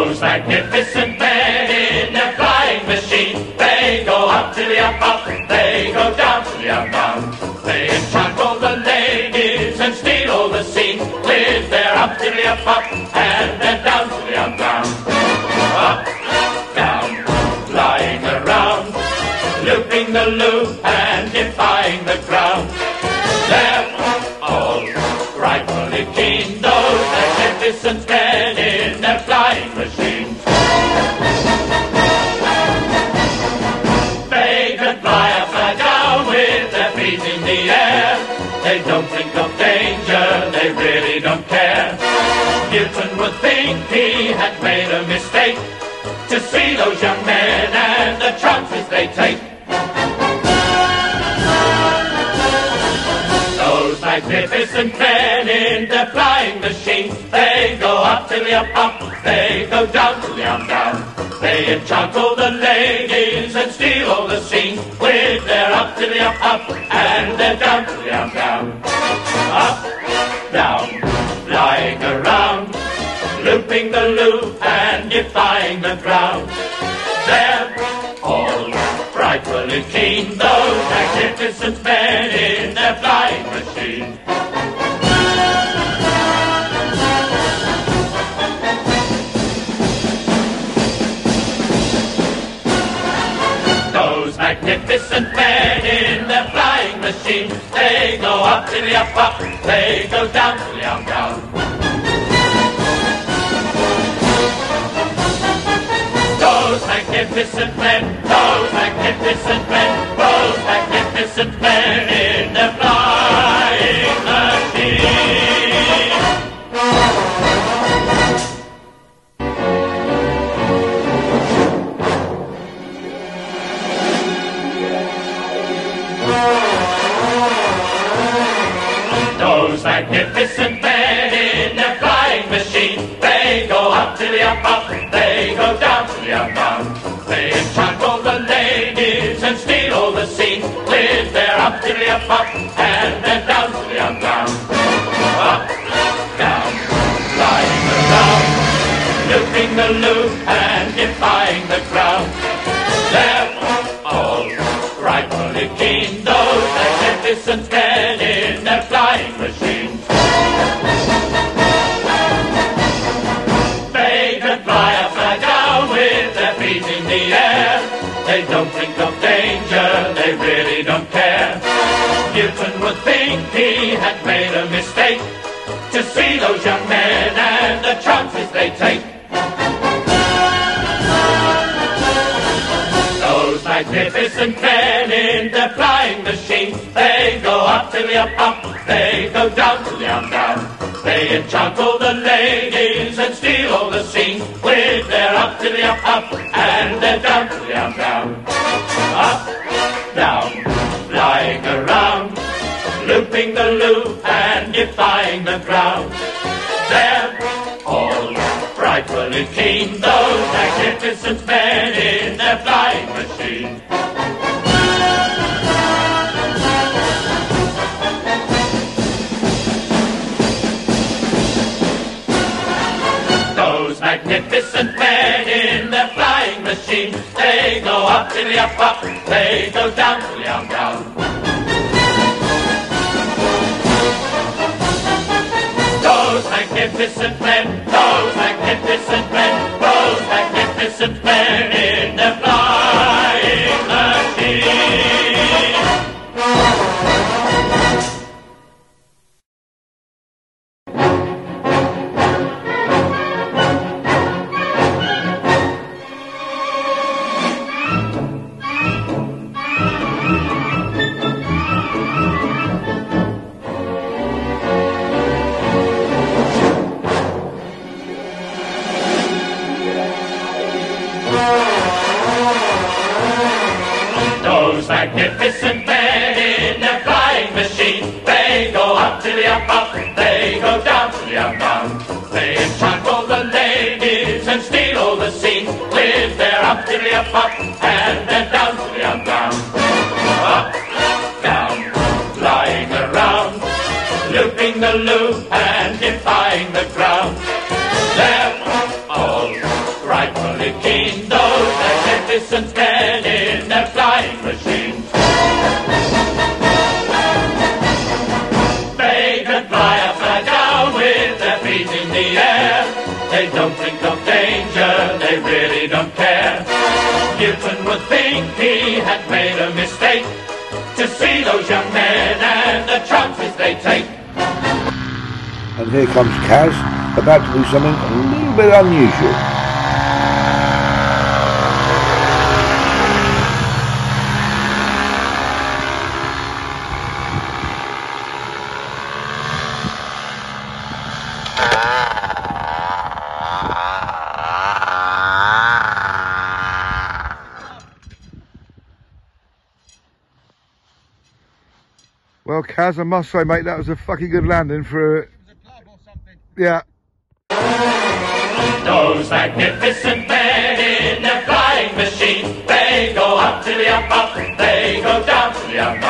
Those magnificent men in their flying machine, they go up to the up up, they go down to the up down. They enchant all the ladies and steal all the scene with their up to the up up and then down to the up down. Up, down, flying around, looping the loop and defying the ground. They're all rightfully keen, those magnificent men the air. They don't think of danger, they really don't care. Newton would think he had made a mistake to see those young men and the chances they take. Those magnificent men in their flying machines, they go up to the up up, they go down to the up down. They enchant all the ladies and steal all the scenes with their up to the up up and their down to the up down. Up, down, flying around, looping the loop and defying the ground. They're all frightfully keen, those magnificent men in their flying machine. Those magnificent men in their flying machine, they go up to the up up, they go down the down down. Those magnificent men, those magnificent men, those magnificent men Those magnificent men in their flying machine, they go up to the up up, they go down to the up down. They enchant all the ladies and steal all the scene with their up to the up up and then down to the up down. Up, down, flying around, looping the loop and defying the ground. They're all rightfully keen, magnificent men in their flying machines. They can fly upside down with their feet in the air. They don't think of danger, they really don't care. Newton would think he had made a mistake to see those young men and the chances they take. Magnificent men in their flying machines, they go up to the up up, they go down to the down down. They enchant all the ladies and steal all the scenes with their up to the up up and their down to the down down. Up, down, flying around, looping the loop and defying the ground. Magnificent men in their flying machine. Those magnificent men in their flying machine, they go up to the up up, they go down to the down down. Those magnificent men, those magnificent men, those magnificent men in their Those magnificent men in their flying machines, they go up to the up up, they go down to the up down. They enchant all the ladies and steal all the scene with their up to the up up and then down to the up down. Up, down, flying around, looping the loop and defying the ground. They're King, those magnificent men in their flying machines. They can fly upside down with their feet in the air. They don't think of danger, they really don't care. Newton would think he had made a mistake to see those young men and the chances they take. And here comes Kaz, about to do something a little bit unusual. Well, Kaz, I must say, mate, that was a fucking good landing for a... Yeah. Those magnificent men in their flying machines, they go up to the up up, they go down to the up